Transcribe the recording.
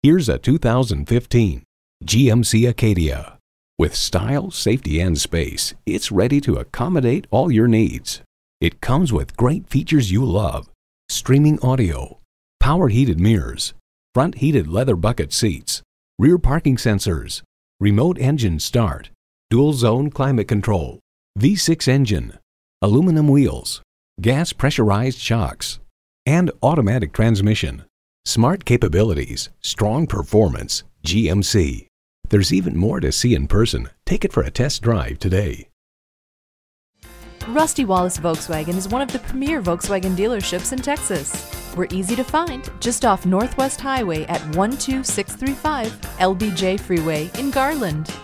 Here's a 2015 GMC Acadia. With style, safety, and space, it's ready to accommodate all your needs. It comes with great features you love. Streaming audio, power heated mirrors, front heated leather bucket seats, rear parking sensors, remote engine start, dual zone climate control, V6 engine, aluminum wheels, gas pressurized shocks, and automatic transmission. Smart capabilities, strong performance, GMC. There's even more to see in person. Take it for a test drive today. Rusty Wallis Volkswagen is one of the premier Volkswagen dealerships in Texas. We're easy to find just off Northwest Highway at 12635 LBJ Freeway in Garland.